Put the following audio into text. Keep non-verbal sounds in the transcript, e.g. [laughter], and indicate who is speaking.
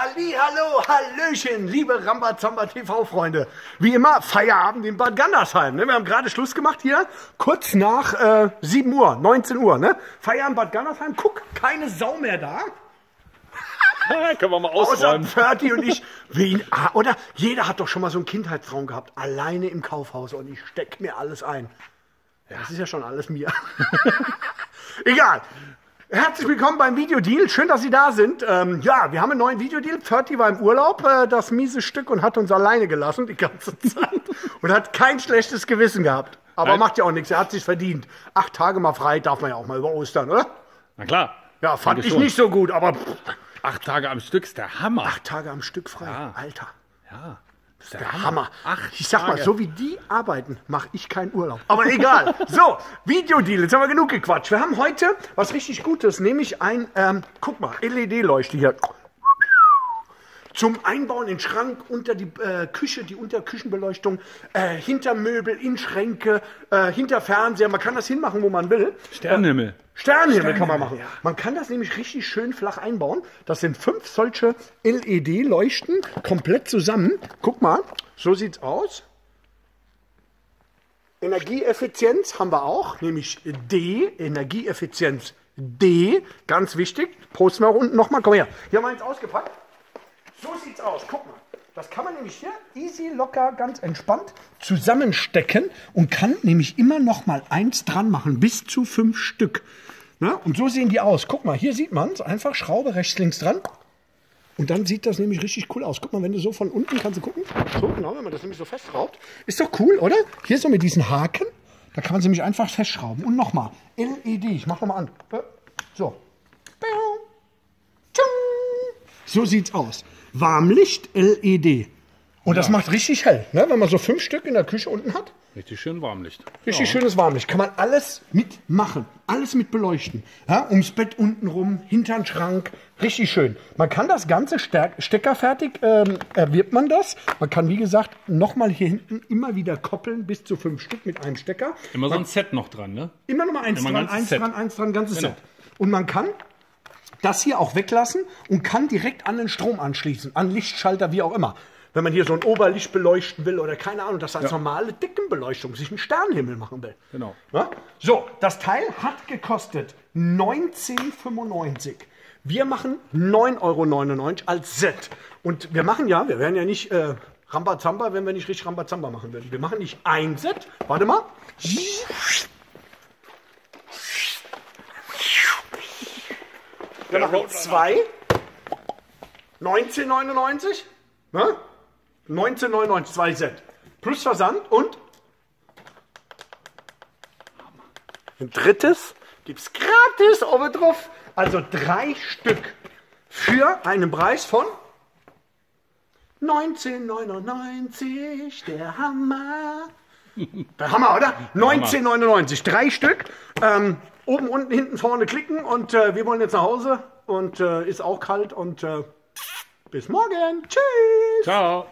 Speaker 1: Hallo, Hallöchen, liebe Rambazamba TV-Freunde. Wie immer, Feierabend in Bad Gandersheim. Ne? Wir haben gerade Schluss gemacht hier, kurz nach äh, 7 Uhr, 19 Uhr. Ne? Feierabend Bad Gandersheim. Guck, keine Sau mehr da. [laughs]
Speaker 2: Können wir mal
Speaker 1: Außer
Speaker 2: ausräumen.
Speaker 1: Ferdi und ich. Wen, ah, oder jeder hat doch schon mal so einen Kindheitstraum gehabt. Alleine im Kaufhaus und ich steck mir alles ein. Das ist ja schon alles mir. [laughs] Egal. Herzlich willkommen beim Videodeal. Schön, dass Sie da sind. Ähm, ja, wir haben einen neuen Videodeal. Ferdi war im Urlaub, äh, das miese Stück, und hat uns alleine gelassen die ganze [laughs] Zeit. und hat kein schlechtes Gewissen gehabt. Aber
Speaker 2: Nein.
Speaker 1: macht ja auch nichts. Er hat sich verdient. Acht Tage mal frei darf man ja auch mal über Ostern, oder?
Speaker 2: Na klar.
Speaker 1: Ja, fand ich
Speaker 2: schon.
Speaker 1: nicht so gut, aber pff,
Speaker 2: Acht Tage am Stück ist der Hammer.
Speaker 1: acht Tage am Stück frei.
Speaker 2: Ja.
Speaker 1: Alter.
Speaker 2: Ja. Das ist
Speaker 1: Der Hammer.
Speaker 2: Acht
Speaker 1: ich sag mal, so wie die arbeiten, mache ich keinen Urlaub. Aber [laughs] egal. So, Videodeal. Jetzt haben wir genug gequatscht. Wir haben heute was richtig Gutes, nämlich ein, ähm, guck mal, LED-Leuchte hier. Zum Einbauen in den Schrank, unter die äh, Küche, die Unterküchenbeleuchtung, äh, hinter Möbel, in Schränke, äh, hinter Fernseher. Man kann das hinmachen, wo man will.
Speaker 2: Sternenhimmel.
Speaker 1: Sternenhimmel kann man machen. Man kann das nämlich richtig schön flach einbauen. Das sind fünf solche LED-Leuchten komplett zusammen. Guck mal, so sieht's aus. Energieeffizienz haben wir auch, nämlich D, Energieeffizienz D, ganz wichtig. Posten wir auch unten nochmal. Komm her, hier haben wir eins ausgepackt. So sieht's aus. Guck mal. Das kann man nämlich hier easy, locker, ganz entspannt zusammenstecken und kann nämlich immer noch mal eins dran machen, bis zu fünf Stück. Na, und so sehen die aus. Guck mal, hier sieht man es. Einfach Schraube rechts, links dran. Und dann sieht das nämlich richtig cool aus. Guck mal, wenn du so von unten kannst du gucken. So genau, wenn man das nämlich so festschraubt. Ist doch cool, oder? Hier so mit diesen Haken. Da kann man sie nämlich einfach festschrauben. Und nochmal, LED. Ich mach nochmal an. So. So sieht's aus. Warmlicht LED. Und das macht richtig hell, ne? wenn man so fünf Stück in der Küche unten hat.
Speaker 2: Richtig schön Warmlicht.
Speaker 1: Richtig schönes Warmlicht. Kann man alles mitmachen. Alles mit beleuchten. Ja, ums Bett unten rum, hinter den Schrank. Richtig schön. Man kann das Ganze stärk- steckerfertig, ähm, erwirbt man das. Man kann, wie gesagt, nochmal hier hinten immer wieder koppeln, bis zu fünf Stück mit einem Stecker.
Speaker 2: Immer so ein Set noch dran, ne?
Speaker 1: Immer noch mal eins
Speaker 2: Immer
Speaker 1: dran, eins
Speaker 2: Set.
Speaker 1: dran, eins dran, ganzes
Speaker 2: Genau.
Speaker 1: Set. Und man kann das hier auch weglassen und kann direkt an den Strom anschließen, an Lichtschalter, wie auch immer. Wenn man hier so ein Oberlicht beleuchten will oder keine Ahnung, das als normale Deckenbeleuchtung sich einen Sternenhimmel machen will.
Speaker 2: Genau.
Speaker 1: Ja? So, das Teil hat gekostet 19,95. Wir machen 9,99 Euro als Set. Und wir machen ja, wir werden ja nicht äh, Rambazamba, wenn wir nicht richtig Rambazamba machen würden. Wir machen nicht ein Set. Warte mal. Wir machen zwei. 19,99. Ne? 19,99, zwei Set. Plus Versand und ein drittes gibt's gratis oben drauf. Also drei Stück für einen Preis von 19,99. Der Hammer. [laughs] Der Hammer, oder? 19,99. Drei Stück. Ähm, oben, unten, hinten, vorne klicken und äh, wir wollen jetzt nach Hause und äh, ist auch kalt und äh, bis morgen. Tschüss.
Speaker 2: Ciao.